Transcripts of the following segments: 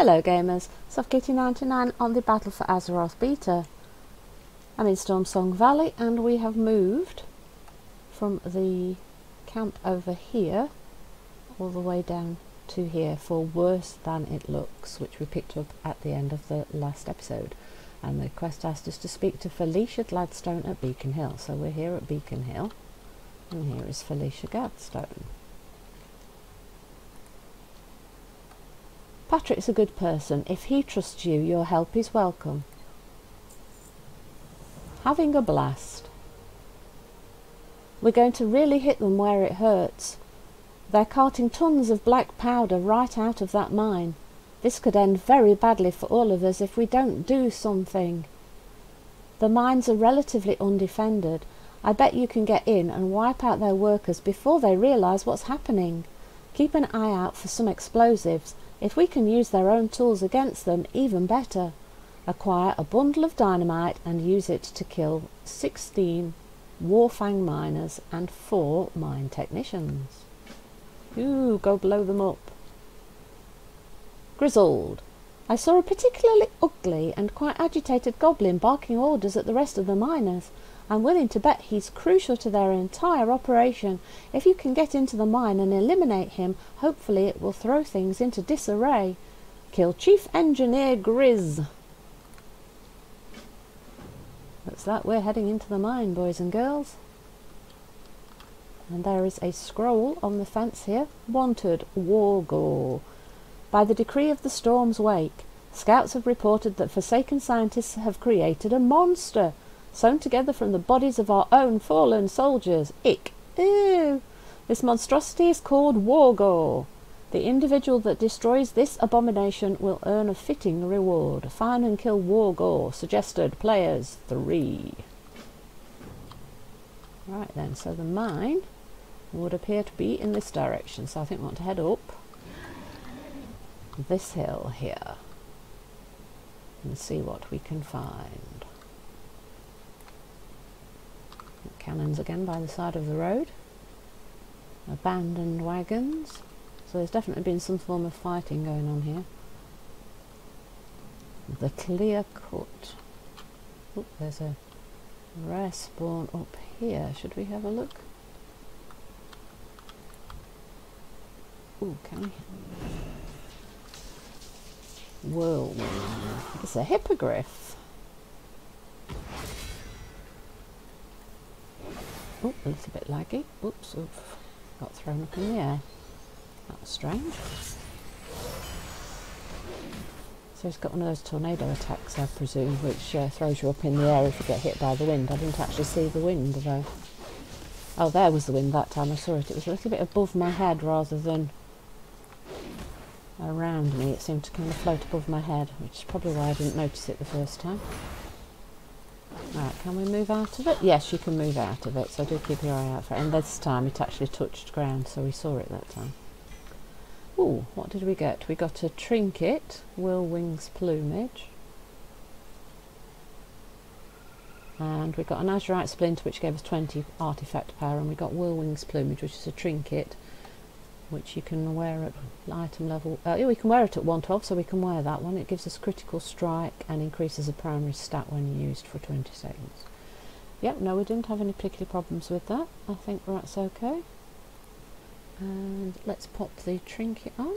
Hello gamers, SoftKitty99 on the Battle for Azeroth beta. I'm in Stormsong Valley and we have moved from the camp over here all the way down to here for Worse Than It Looks, which we picked up at the end of the last episode. And the quest asked us to speak to Felicia Gladstone at Beacon Hill. So we're here at Beacon Hill and here is Felicia Gladstone. Patrick's a good person. If he trusts you, your help is welcome. Having a blast. We're going to really hit them where it hurts. They're carting tons of black powder right out of that mine. This could end very badly for all of us if we don't do something. The mines are relatively undefended. I bet you can get in and wipe out their workers before they realise what's happening. Keep an eye out for some explosives if we can use their own tools against them, even better. Acquire a bundle of dynamite and use it to kill 16 Warfang miners and 4 mine technicians. Ooh, go blow them up. Grizzled. I saw a particularly ugly and quite agitated goblin barking orders at the rest of the miners. I'm willing to bet he's crucial to their entire operation. If you can get into the mine and eliminate him, hopefully it will throw things into disarray. Kill Chief Engineer Grizz. That's that. We're heading into the mine, boys and girls. And there is a scroll on the fence here. Wanted, Wargore. By the decree of the Storm's Wake, scouts have reported that Forsaken scientists have created a monster sewn together from the bodies of our own fallen soldiers. Ick. Ew. This monstrosity is called Wargore. The individual that destroys this abomination will earn a fitting reward. Find and kill Wargore. Suggested players three. Right then, so the mine would appear to be in this direction. So I think we want to head up this hill here and see what we can find. Cannons again by the side of the road. Abandoned wagons. So there's definitely been some form of fighting going on here. The clear cut. Oh, there's a rare spawn up here. Should we have a look? Oh, can we? Whirlwing. It's a hippogriff. Oh, a little bit laggy. Oops, oof. Got thrown up in the air. That was strange. So he's got one of those tornado attacks, I presume, which uh, throws you up in the air if you get hit by the wind. I didn't actually see the wind, though. Oh, there was the wind that time. I saw it. It was a little bit above my head rather than around me. It seemed to kind of float above my head, which is probably why I didn't notice it the first time. Right, can we move out of it? Yes, you can move out of it, so do keep your eye out for it. And this time it actually touched ground, so we saw it that time. Ooh, what did we get? We got a trinket, Whirlwing's plumage. And we got an Azerite splint, which gave us 20 artifact power, and we got Whirlwing's plumage, which is a trinket, which you can wear at item level. Uh, yeah, we can wear it at 112, so we can wear that one. It gives us critical strike and increases the primary stat when used for 20 seconds. Yep, no, we didn't have any particular problems with that. I think that's okay. And let's pop the trinket on.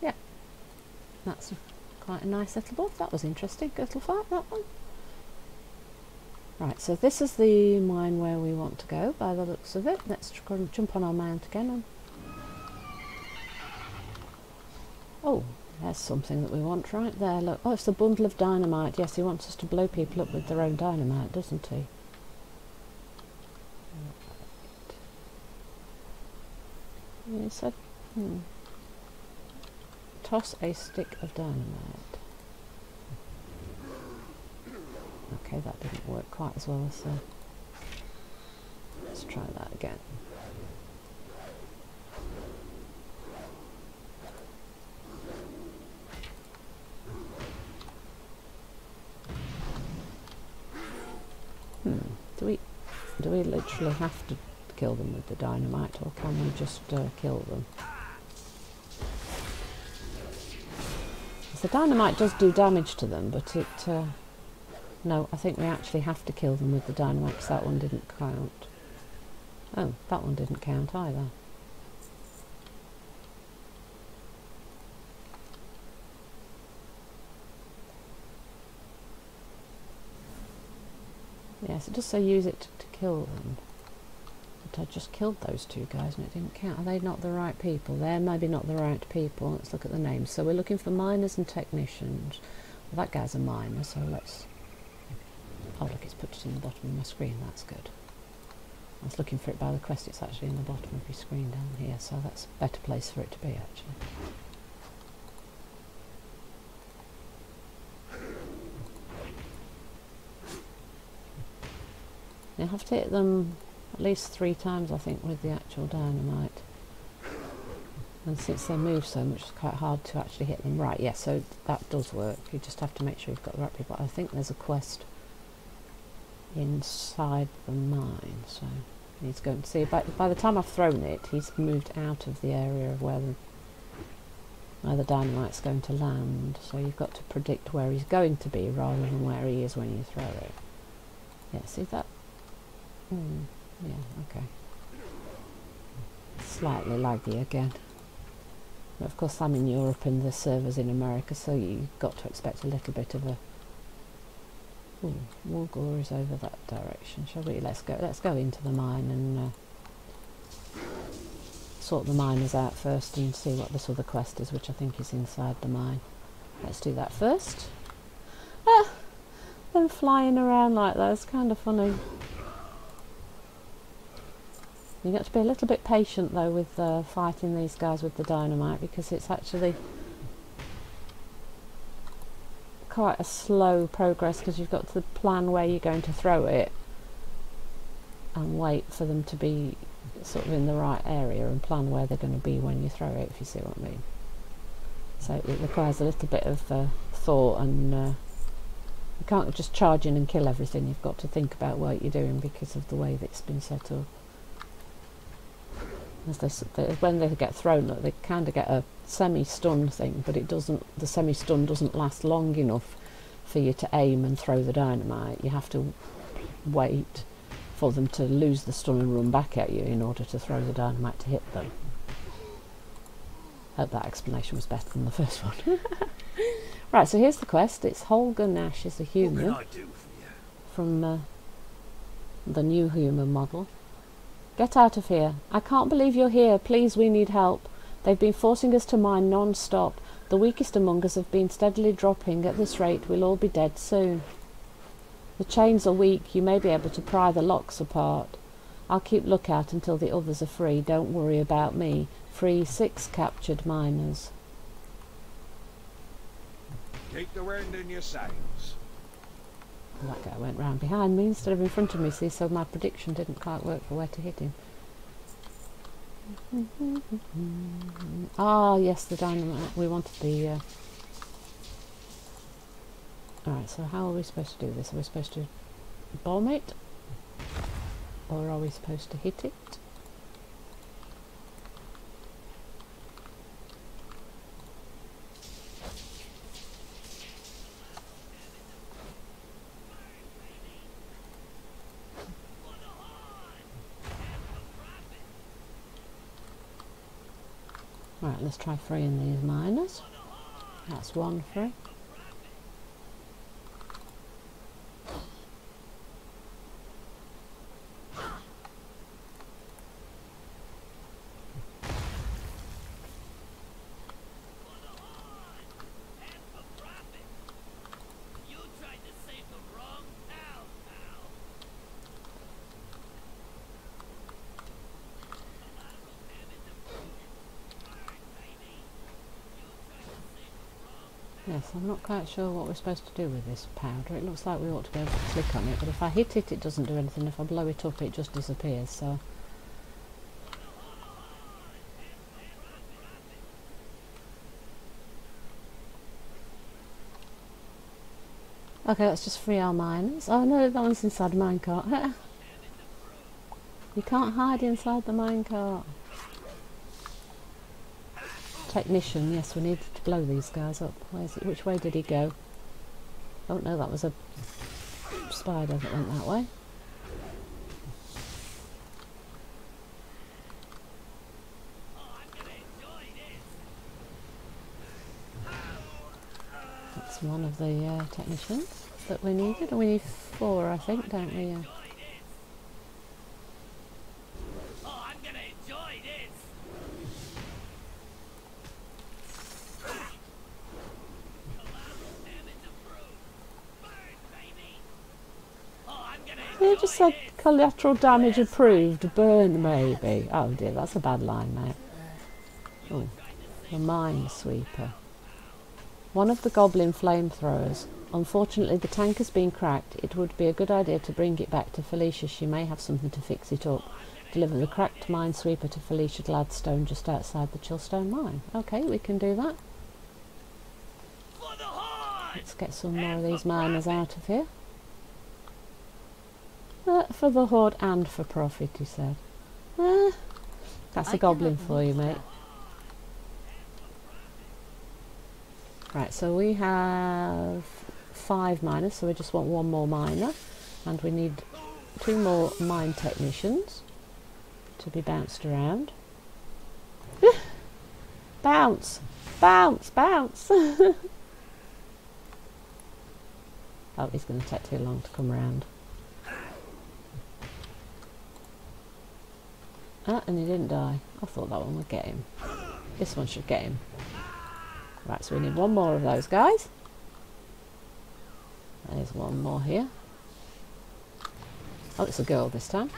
Yep, that's quite a nice little buff. That was interesting. Little fight, that one. Right, so this is the mine where we want to go by the looks of it. Let's jump on our mount again. oh, there's something that we want right there. Look, oh, it's the bundle of dynamite. Yes, he wants us to blow people up with their own dynamite, doesn't he? He said, hmm. Toss a stick of dynamite. Okay, that didn't work quite as well. Uh, let's try that again. Hmm. Do we do we literally have to kill them with the dynamite, or can we just uh, kill them? the dynamite does do damage to them, but it... Uh, no, I think we actually have to kill them with the because that one didn't count. Oh, that one didn't count either. Yes, it does say use it to, to kill them. But I just killed those two guys and it didn't count. Are they not the right people? They're maybe not the right people. Let's look at the names. So we're looking for miners and technicians. Well, that guy's a miner, so let's... Oh, look, it's put it in the bottom of my screen. That's good. I was looking for it by the quest. It's actually in the bottom of your screen down here, so that's a better place for it to be, actually. You have to hit them at least three times, I think, with the actual dynamite. And since they move so much, it's quite hard to actually hit them right. Yeah, so that does work. You just have to make sure you've got the right people. I think there's a quest inside the mine, so he's going to see. By, by the time I've thrown it, he's moved out of the area of where the, where the dynamite's going to land. So you've got to predict where he's going to be rather than where he is when you throw it. Yeah, see that Hmm, yeah, okay. Slightly laggy again. But of course I'm in Europe and the server's in America, so you've got to expect a little bit of a... Ooh, Wargore is over that direction. Shall we? Let's go, let's go into the mine and uh, sort the miners out first and see what this other quest is, which I think is inside the mine. Let's do that first. Ah! Them flying around like that is kind of funny. You've got to be a little bit patient though with uh, fighting these guys with the dynamite because it's actually quite a slow progress because you've got to plan where you're going to throw it and wait for them to be sort of in the right area and plan where they're going to be when you throw it if you see what I mean. So it requires a little bit of uh, thought and uh, you can't just charge in and kill everything. You've got to think about what you're doing because of the way that it's been set up as they, they, when they get thrown, they kind of get a semi-stun thing, but it doesn't. The semi-stun doesn't last long enough for you to aim and throw the dynamite. You have to wait for them to lose the stun and run back at you in order to throw the dynamite to hit them. Hope that explanation was better than the first one. right, so here's the quest. It's Holger Nash is a human from uh, the new human model. Get out of here. I can't believe you're here. Please, we need help. They've been forcing us to mine non-stop. The weakest among us have been steadily dropping. At this rate, we'll all be dead soon. The chains are weak. You may be able to pry the locks apart. I'll keep lookout until the others are free. Don't worry about me. Free six captured miners. Keep the wind in your sails. That guy went round behind me instead of in front of me, see, so my prediction didn't quite work for where to hit him. ah, yes, the dynamite. We wanted the... Uh... Alright, so how are we supposed to do this? Are we supposed to bomb it? Or are we supposed to hit it? Right, let's try freeing these miners. That's one free. Yes, I'm not quite sure what we're supposed to do with this powder. It looks like we ought to be able to click on it, but if I hit it, it doesn't do anything. If I blow it up, it just disappears, so... Okay, let's just free our miners. Oh no, that one's inside the minecart. you can't hide inside the minecart. Technician. Yes, we need to blow these guys up. It? Which way did he go? Oh no, that was a spider that went that way. That's one of the uh, technicians that we needed. And we need four, I think, don't we? Yeah. Oh, I'm gonna enjoy this. Collateral damage approved. Burn, baby. Oh, Enjoy just said collateral damage approved. Burn, maybe. Oh dear, that's a bad line, mate. Oh, the minesweeper. One of the goblin flamethrowers. Unfortunately, the tank has been cracked. It would be a good idea to bring it back to Felicia. She may have something to fix it up. Deliver the cracked minesweeper to Felicia Gladstone just outside the Chillstone mine. Okay, we can do that. Let's get some more of these miners out of here. Uh, for the horde and for profit, he said. Uh, that's a goblin for you, mate. Right, so we have five miners, so we just want one more miner. And we need two more mine technicians to be bounced around. bounce! Bounce! Bounce! oh, he's going to take too long to come round. Ah, and he didn't die. I thought that one would get him. This one should get him. Right, so we need one more of those guys. There's one more here. Oh, it's a girl this time.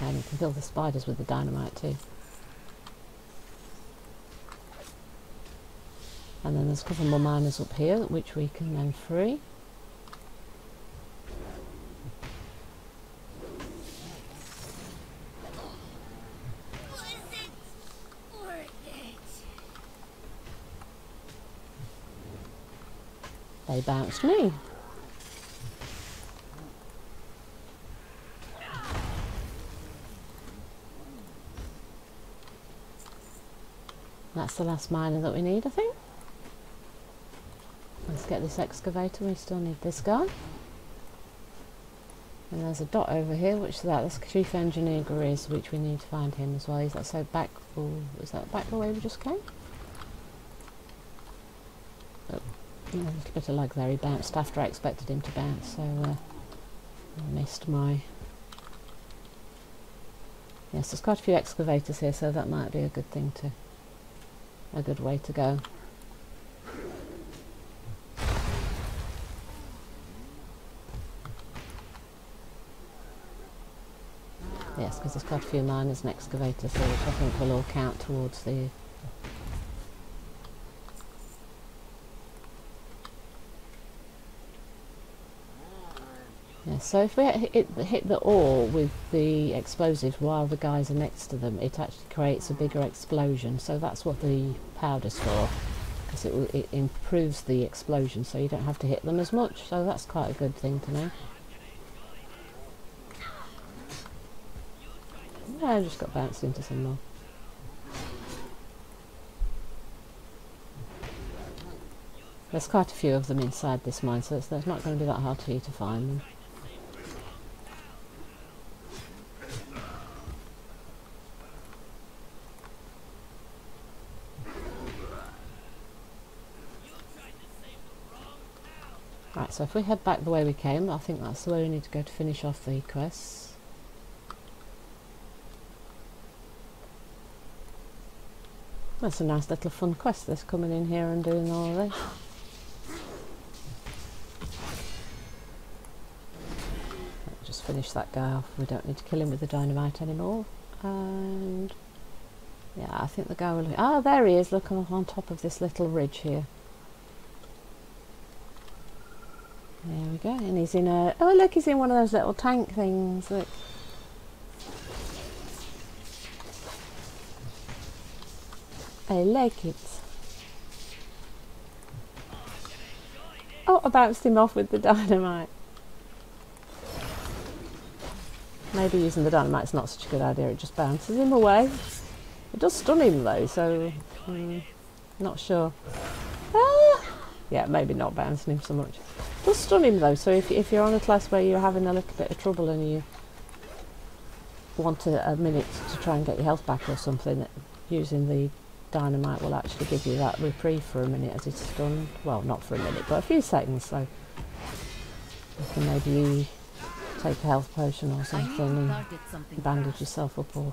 And you can kill the spiders with the dynamite too. And then there's a couple more miners up here, which we can then free. They bounced me. That's the last miner that we need, I think. Get this excavator. We still need this guy. And there's a dot over here, which is that. That's Chief Engineer Grizz, which we need to find him as well. Is that so back? Oh, is that back the way we just came? Oh, a little bit of lag there. He bounced after I expected him to bounce, so uh, I missed my. Yes, there's quite a few excavators here, so that might be a good thing to, a good way to go. Yes, because there's quite a few miners and excavators here, which I think will all count towards the. Yeah, so if we hit, hit the ore with the explosives while the guys are next to them, it actually creates a bigger explosion. So that's what the powder's for, because it, it improves the explosion, so you don't have to hit them as much. So that's quite a good thing to know. Yeah, I just got bounced into some more. There's quite a few of them inside this mine, so it's, it's not going to be that hard for you to find them. Right, so if we head back the way we came, I think that's the way we need to go to finish off the quests. That's a nice little fun quest, this coming in here and doing all this. Just finish that guy off. We don't need to kill him with the dynamite anymore. And yeah, I think the guy will. Ah, there he is. Look on, on top of this little ridge here. There we go. And he's in a. Oh, look, he's in one of those little tank things. Look. I like it. Oh, I bounced him off with the dynamite. Maybe using the dynamite's not such a good idea, it just bounces him away. It does stun him though, so mm, not sure. Ah! Yeah, maybe not bouncing him so much. It does stun him though, so if, if you're on a class where you're having a little bit of trouble and you want a, a minute to try and get your health back or something, using the dynamite will actually give you that reprieve for a minute as it's done. Well, not for a minute, but a few seconds, so you can maybe take a health potion or something and bandage yourself up or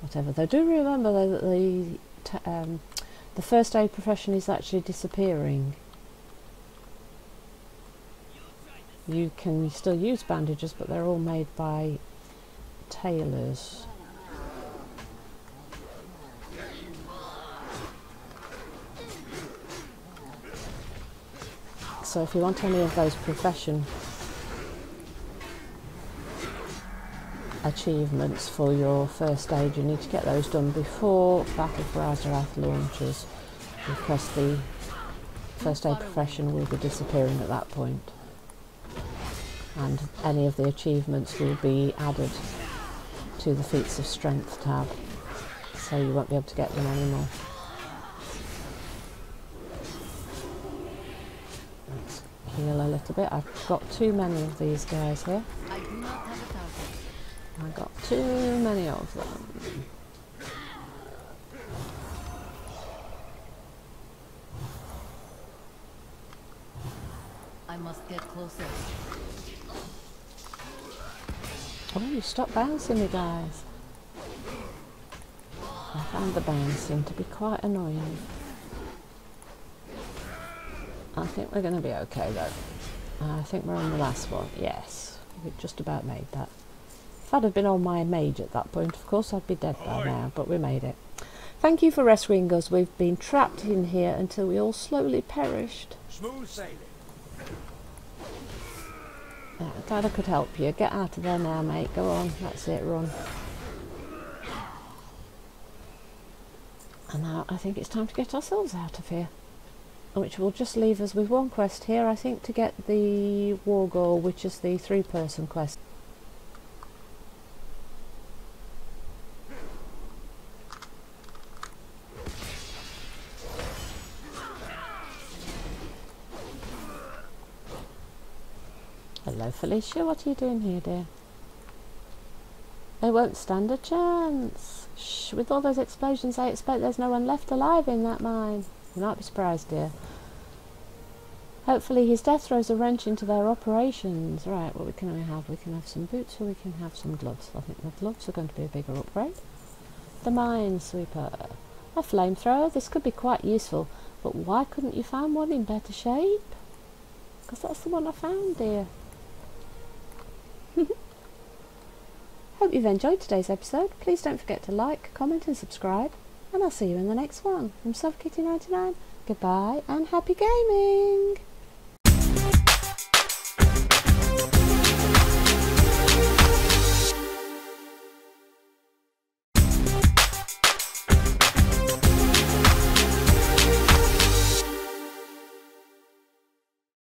whatever. Though do remember though that the um, the first aid profession is actually disappearing. You can still use bandages, but they're all made by tailors. So if you want any of those profession achievements for your first aid, you need to get those done before Battle for Azeroth launches because the first aid profession will be disappearing at that point and any of the achievements will be added to the feats of strength tab so you won't be able to get them anymore. Heal a little bit. I've got too many of these guys here. I do not have a target. I got too many of them. I must get closer. Oh, you stop bouncing me, guys. I found the bouncing to be quite annoying. I think we're going to be okay though. Uh, I think we're on the last one. Yes, we just about made that. If I'd have been on my mage at that point, of course, I'd be dead by now, but we made it. Thank you for rescuing us. We've been trapped in here until we all slowly perished. Smooth sailing. Yeah, glad I could help you. Get out of there now, mate. Go on. That's it. Run. And now I think it's time to get ourselves out of here. Which will just leave us with one quest here, I think, to get the Wargore, which is the three-person quest. Hello, Felicia. What are you doing here, dear? They won't stand a chance. Shh, with all those explosions, I expect there's no one left alive in that mine. You might be surprised, dear. Hopefully his death throws a wrench into their operations. Right, what we can we have? We can have some boots or we can have some gloves. I think the gloves are going to be a bigger upgrade. The minesweeper. A flamethrower. This could be quite useful, but why couldn't you find one in better shape? Because that's the one I found, dear. Hope you've enjoyed today's episode. Please don't forget to like, comment and subscribe. And I'll see you in the next one. From SoftKitty99, goodbye and happy gaming!